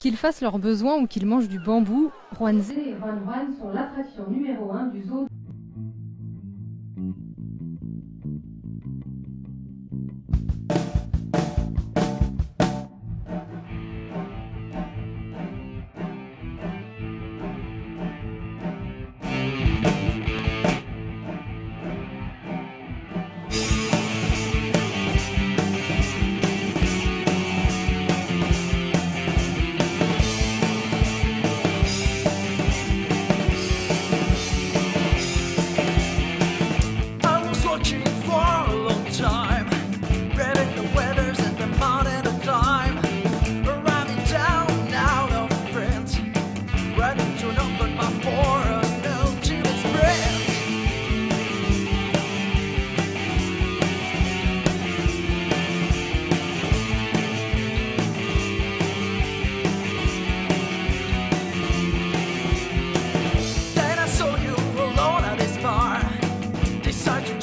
Qu'ils fassent leurs besoins ou qu'ils mangent du bambou, Juanze et Juan sont l'attraction numéro 1 du zoo.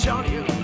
Johnny. you.